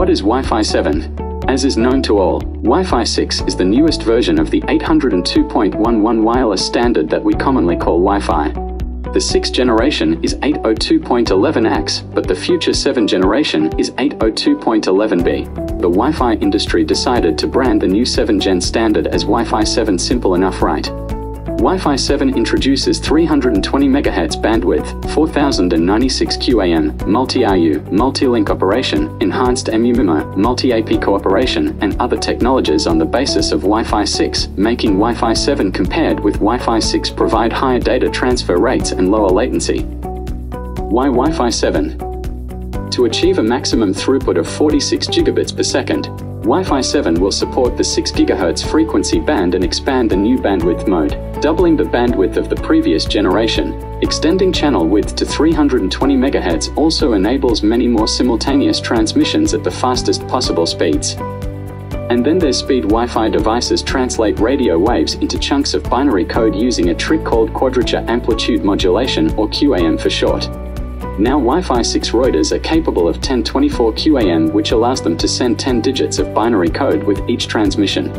What is Wi-Fi 7? As is known to all, Wi-Fi 6 is the newest version of the 802.11 wireless standard that we commonly call Wi-Fi. The sixth generation is 802.11ax, but the future 7 generation is 802.11be. The Wi-Fi industry decided to brand the new 7 gen standard as Wi-Fi 7 simple enough right? Wi-Fi 7 introduces 320 MHz bandwidth, 4096 QAM, multi-RU, multi-link operation, enhanced MU-MIMO, multi-AP cooperation, and other technologies on the basis of Wi-Fi 6, making Wi-Fi 7 compared with Wi-Fi 6 provide higher data transfer rates and lower latency. Why Wi-Fi 7? To achieve a maximum throughput of 46 gigabits per second, Wi-Fi 7 will support the 6 GHz frequency band and expand the new bandwidth mode, doubling the bandwidth of the previous generation. Extending channel width to 320 MHz also enables many more simultaneous transmissions at the fastest possible speeds. And then their speed Wi-Fi devices translate radio waves into chunks of binary code using a trick called quadrature amplitude modulation or QAM for short. Now Wi-Fi 6 routers are capable of 1024 QAM which allows them to send 10 digits of binary code with each transmission.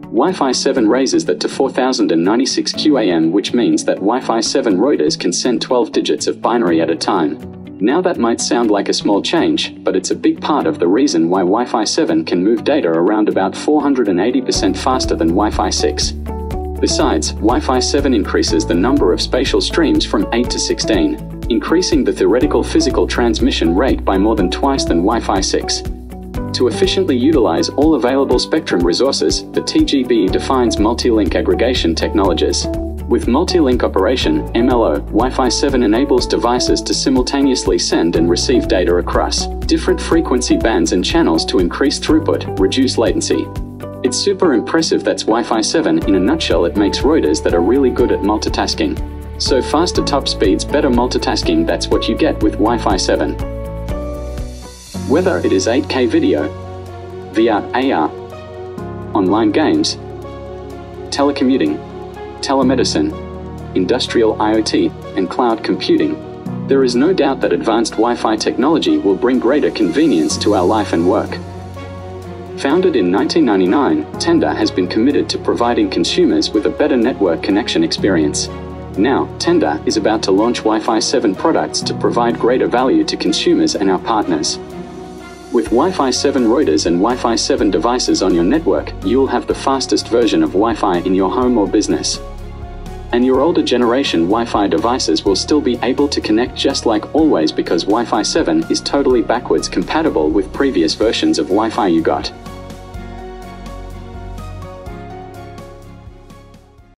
Wi-Fi 7 raises that to 4096 QAM which means that Wi-Fi 7 routers can send 12 digits of binary at a time. Now that might sound like a small change, but it's a big part of the reason why Wi-Fi 7 can move data around about 480% faster than Wi-Fi 6. Besides, Wi-Fi 7 increases the number of spatial streams from 8 to 16 increasing the theoretical physical transmission rate by more than twice than Wi-Fi 6. To efficiently utilize all available spectrum resources, the TGB defines multi-link aggregation technologies. With multi-link operation, MLO, Wi-Fi 7 enables devices to simultaneously send and receive data across different frequency bands and channels to increase throughput, reduce latency. It's super impressive that's Wi-Fi 7, in a nutshell it makes routers that are really good at multitasking. So faster top speeds, better multitasking, that's what you get with Wi-Fi 7. Whether it is 8K video, VR, AR, online games, telecommuting, telemedicine, industrial IoT, and cloud computing, there is no doubt that advanced Wi-Fi technology will bring greater convenience to our life and work. Founded in 1999, Tenda has been committed to providing consumers with a better network connection experience. Now, Tenda is about to launch Wi-Fi 7 products to provide greater value to consumers and our partners. With Wi-Fi 7 routers and Wi-Fi 7 devices on your network, you'll have the fastest version of Wi-Fi in your home or business. And your older generation Wi-Fi devices will still be able to connect just like always because Wi-Fi 7 is totally backwards compatible with previous versions of Wi-Fi you got.